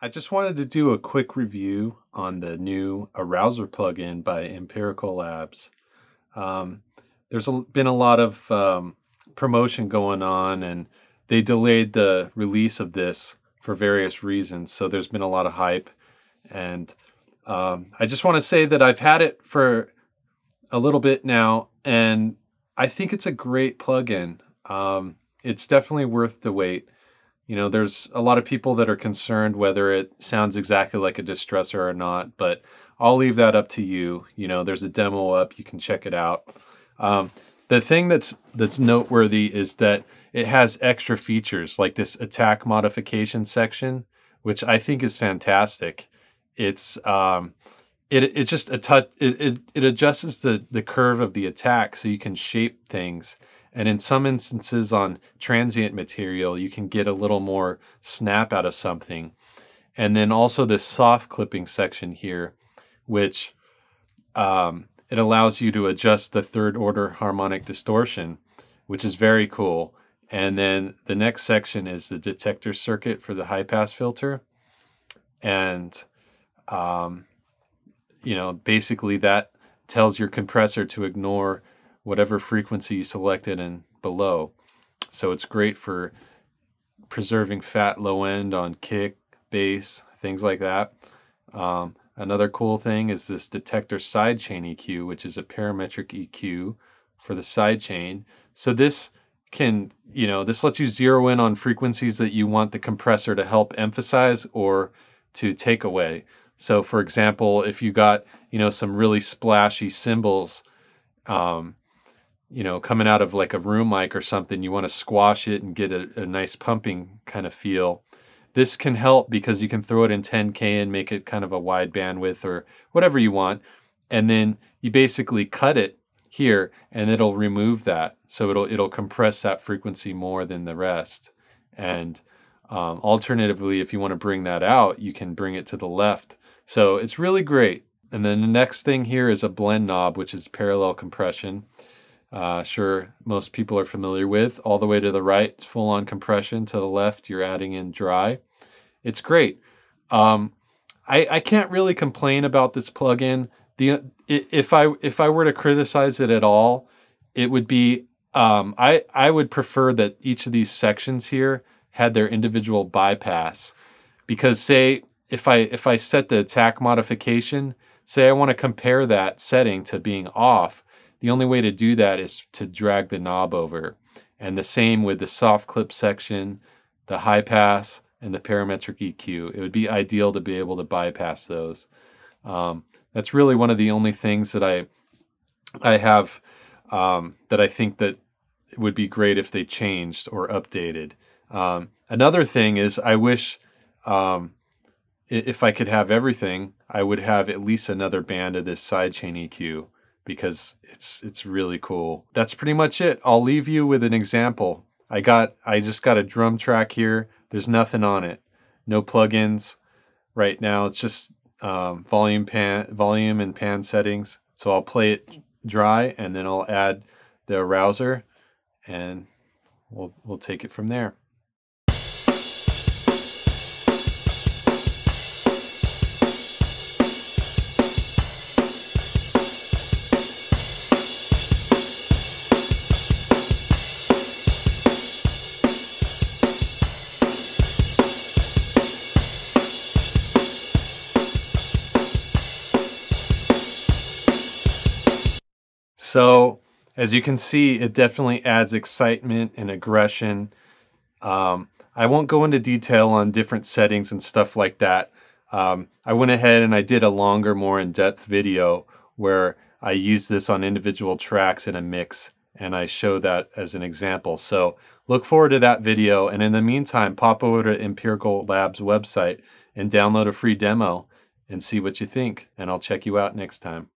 I just wanted to do a quick review on the new Arouser plugin by Empirical Labs. Um, there's a, been a lot of um, promotion going on, and they delayed the release of this for various reasons. So there's been a lot of hype, and um, I just want to say that I've had it for a little bit now, and I think it's a great plugin. Um, it's definitely worth the wait. You know, there's a lot of people that are concerned whether it sounds exactly like a distressor or not, but I'll leave that up to you. You know, there's a demo up, you can check it out. Um, the thing that's that's noteworthy is that it has extra features like this attack modification section, which I think is fantastic. It's um, it it just a touch it, it it adjusts the the curve of the attack so you can shape things and in some instances on transient material, you can get a little more snap out of something. And then also this soft clipping section here, which um, it allows you to adjust the third order harmonic distortion, which is very cool. And then the next section is the detector circuit for the high pass filter. And, um, you know, basically that tells your compressor to ignore whatever frequency you selected and below. So it's great for preserving fat low end on kick, bass, things like that. Um, another cool thing is this detector sidechain EQ, which is a parametric EQ for the sidechain. So this can, you know, this lets you zero in on frequencies that you want the compressor to help emphasize or to take away. So for example, if you got, you know, some really splashy cymbals, um, you know, coming out of like a room mic or something, you want to squash it and get a, a, nice pumping kind of feel. This can help because you can throw it in 10K and make it kind of a wide bandwidth or whatever you want. And then you basically cut it here and it'll remove that. So it'll, it'll compress that frequency more than the rest. And um, alternatively, if you want to bring that out, you can bring it to the left. So it's really great. And then the next thing here is a blend knob, which is parallel compression uh, sure most people are familiar with. All the way to the right, full on compression. To the left, you're adding in dry. It's great. Um, I, I can't really complain about this plugin. The if I if I were to criticize it at all, it would be um, I I would prefer that each of these sections here had their individual bypass, because say if I if I set the attack modification, say I want to compare that setting to being off, the only way to do that is to drag the knob over. And the same with the soft clip section, the high pass, and the parametric EQ. It would be ideal to be able to bypass those. Um, that's really one of the only things that I I have um, that I think that would be great if they changed or updated. Um, another thing is I wish um, if I could have everything, I would have at least another band of this sidechain EQ because it's it's really cool. That's pretty much it. I'll leave you with an example. I got I just got a drum track here. There's nothing on it. No plugins right now. It's just um, volume pan volume and pan settings. So I'll play it dry and then I'll add the arouser and we'll we'll take it from there. So as you can see, it definitely adds excitement and aggression. Um, I won't go into detail on different settings and stuff like that. Um, I went ahead and I did a longer, more in-depth video where I used this on individual tracks in a mix and I show that as an example. So look forward to that video. And in the meantime, pop over to Empirical Labs website and download a free demo and see what you think. And I'll check you out next time.